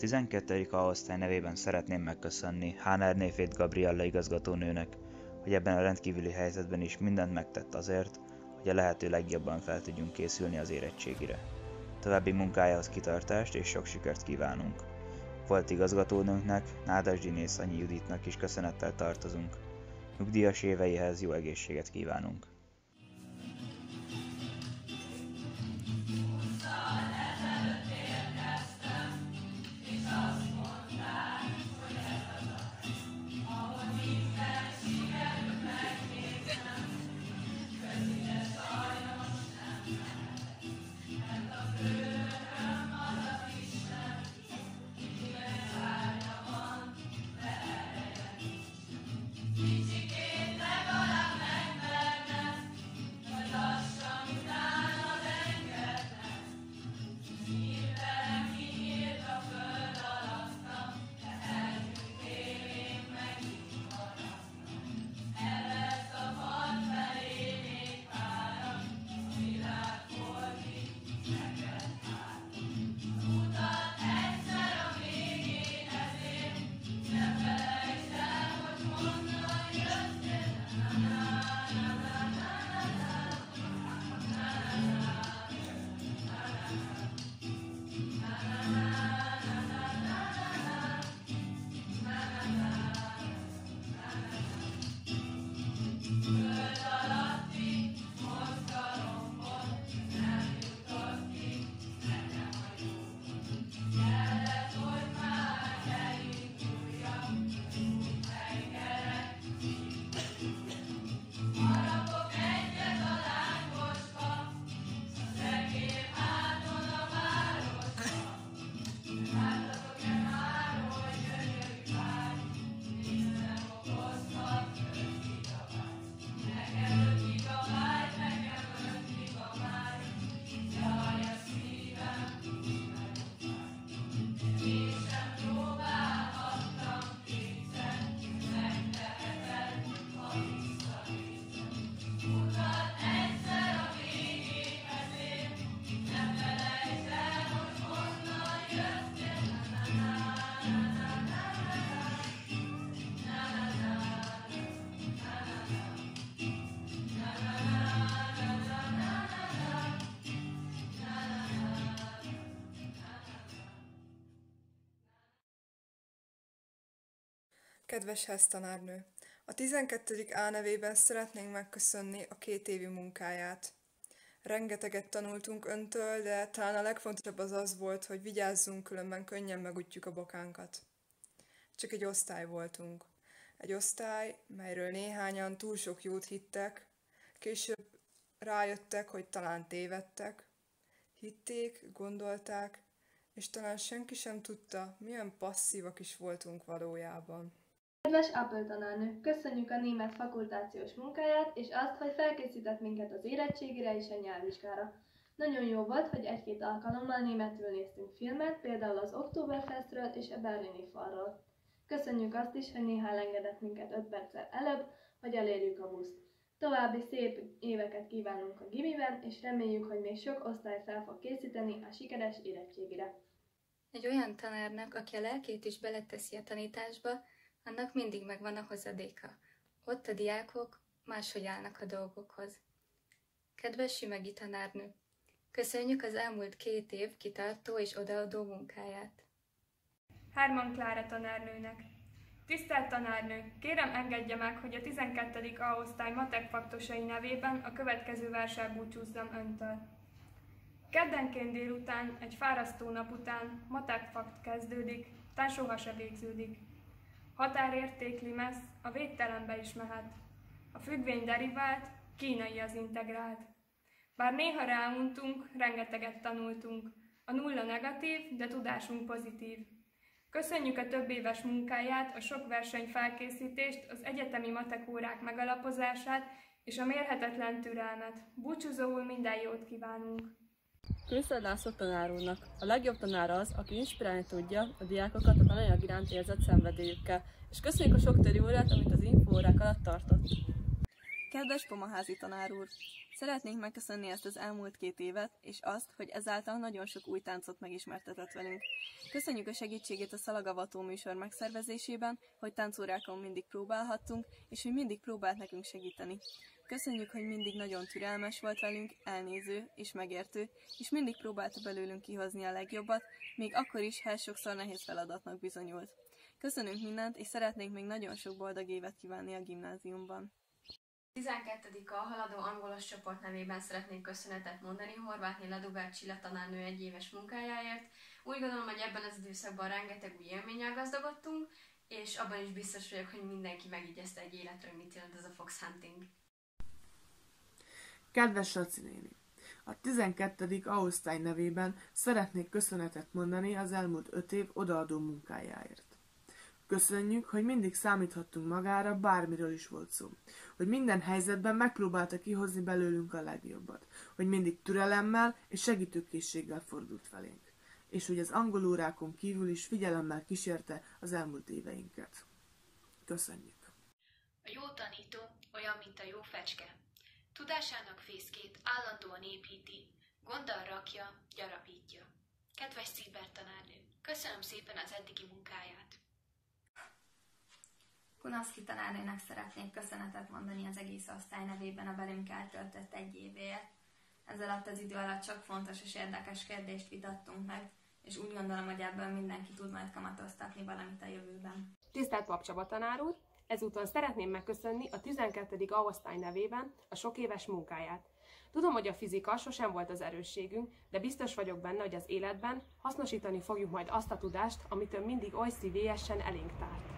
12. A osztály nevében szeretném megköszönni Háner Néfét Gabriella igazgatónőnek, hogy ebben a rendkívüli helyzetben is mindent megtett azért, hogy a lehető legjobban fel tudjunk készülni az érettségire. További munkájához kitartást és sok sikert kívánunk. Volt igazgatónőnknek, Nádas Dinész Anyi Juditnak is köszönettel tartozunk. Nyugdíjas éveihez jó egészséget kívánunk! Kedves háztanárnő! A 12. A nevében szeretnénk megköszönni a két évi munkáját. Rengeteget tanultunk öntől, de talán a legfontosabb az az volt, hogy vigyázzunk, különben könnyen megutjuk a bokánkat. Csak egy osztály voltunk. Egy osztály, melyről néhányan túl sok jót hittek, később rájöttek, hogy talán tévedtek. Hitték, gondolták, és talán senki sem tudta, milyen passzívak is voltunk valójában. Kedves Apple tanárnő, köszönjük a német fakultációs munkáját, és azt, hogy felkészített minket az érettségire és a nyelvvizsgára. Nagyon jó volt, hogy egy-két alkalommal németül néztünk filmet, például az Oktoberfestről és a Berlini falról. Köszönjük azt is, hogy néha elengedett minket 5 perccel előbb, hogy elérjük a buszt. További szép éveket kívánunk a gimiben, és reméljük, hogy még sok osztály fel fog készíteni a sikeres érettségire. Egy olyan tanárnak, aki a lelkét is beleteszi a tanításba, annak mindig megvan a hozadéka. Ott a diákok máshogy állnak a dolgokhoz. Kedves Simegi tanárnő, köszönjük az elmúlt két év kitartó és odaadó munkáját. Hárman Klára tanárnőnek. Tisztelt tanárnő, kérem engedje meg, hogy a 12. A osztály matek faktosai nevében a következő versel búcsúzzam öntől. Keddenként délután, egy fárasztó nap után matek fakt kezdődik, tán soha se végződik. Határérték limesz, a végtelenbe is mehet. A függvény derivált, kínai az integrált. Bár néha ráuntunk, rengeteget tanultunk. A nulla negatív, de tudásunk pozitív. Köszönjük a több éves munkáját, a sok verseny felkészítést, az egyetemi matekórák megalapozását és a mérhetetlen türelmet. Búcsúzóul minden jót kívánunk! Kőszer László tanár úrnak. A legjobb tanár az, aki inspirálni tudja a diákokat a tananyag iránt érzett szenvedélyükkel, és köszönjük a sok töri órát, amit az infórák alatt tartott. Kedves Pomaházi tanár úr! Szeretnénk megköszönni ezt az elmúlt két évet, és azt, hogy ezáltal nagyon sok új táncot megismertetett velünk. Köszönjük a segítségét a szalagavató műsor megszervezésében, hogy táncórákon mindig próbálhattunk, és hogy mindig próbált nekünk segíteni. Köszönjük, hogy mindig nagyon türelmes volt velünk, elnéző és megértő, és mindig próbálta belőlünk kihozni a legjobbat, még akkor is, ha sokszor nehéz feladatnak bizonyult. Köszönünk mindent, és szeretnénk még nagyon sok boldog évet kívánni a gimnáziumban. 12. a haladó angolos csoport nevében szeretnék köszönetet mondani Horvátné Ladugár Csilla tanárnő egy éves munkájáért. Úgy gondolom, hogy ebben az időszakban rengeteg új élménnyel gazdagodtunk, és abban is biztos vagyok, hogy mindenki megigyezte egy életre, hogy mit jelent ez a fox hunting. Kedves Laci néni! A 12. A nevében szeretnék köszönetet mondani az elmúlt öt év odaadó munkájáért. Köszönjük, hogy mindig számíthattunk magára, bármiről is volt szó. Hogy minden helyzetben megpróbálta kihozni belőlünk a legjobbat. Hogy mindig türelemmel és segítőkészséggel fordult felénk. És hogy az angol órákon kívül is figyelemmel kísérte az elmúlt éveinket. Köszönjük! A jó tanító olyan, mint a jó fecske. Tudásának fészkét állandóan építi, gonddal rakja, gyarapítja. Kedves Szilber tanárnő, köszönöm szépen az eddigi munkáját. Kunaszki tanárnőnek szeretnék köszönetet mondani az egész osztály nevében a velünk eltöltött egy évéért. Ez alatt az idő alatt csak fontos és érdekes kérdést vitattunk meg, és úgy gondolom, hogy ebből mindenki tud majd kamatoztatni valamit a jövőben. Tisztelt Papcsaba tanár úr! Ezúton szeretném megköszönni a 12. A osztály nevében a sok éves munkáját. Tudom, hogy a fizika sosem volt az erősségünk, de biztos vagyok benne, hogy az életben hasznosítani fogjuk majd azt a tudást, amit ön mindig oly szívélyesen elénk tárt.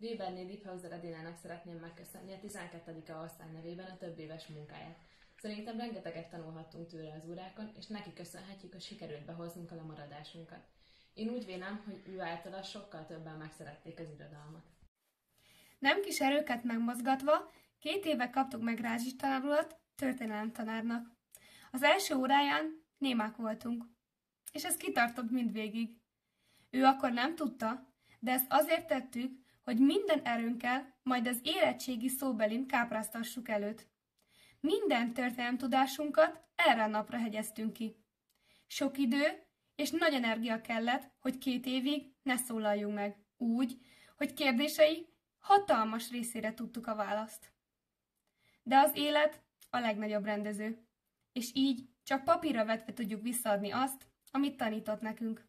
Weberné Liebhauser Edinának szeretném megköszönni a 12. A osztály nevében a több éves munkáját. Szerintem rengeteget tanulhattunk tőle az órákon, és neki köszönhetjük, hogy sikerült behoznunk a lemaradásunkat. Én úgy vélem, hogy ő általa sokkal többen megszerették az irodalmat. Nem kis erőket megmozgatva, két éve kaptuk meg Rázsi tanárulat történelem tanárnak. Az első óráján némák voltunk, és ez kitartott mindvégig. Ő akkor nem tudta, de ezt azért tettük, hogy minden erőnkkel majd az érettségi szóbelin kápráztassuk előtt. Minden történelem tudásunkat erre a napra hegyeztünk ki. Sok idő és nagy energia kellett, hogy két évig ne szólaljunk meg, úgy, hogy kérdései hatalmas részére tudtuk a választ. De az élet a legnagyobb rendező, és így csak papírra vetve tudjuk visszaadni azt, amit tanított nekünk.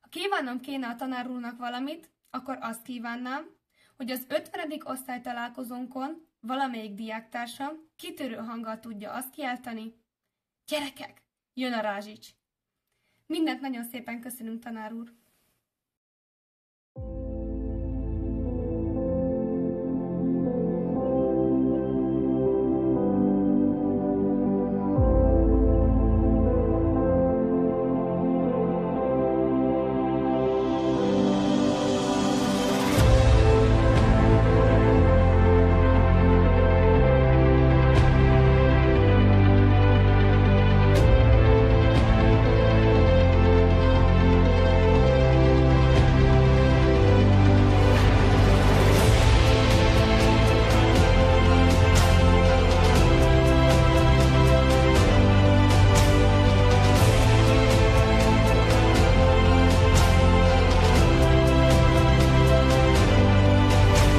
Ha kívánom kéne a tanár valamit, akkor azt kívánnám, hogy az 50. osztálytalálkozónkon valamelyik diáktársam kitörő hanggal tudja azt kiáltani, Gyerekek, jön a rázsics! Mindent nagyon szépen köszönünk, tanár úr!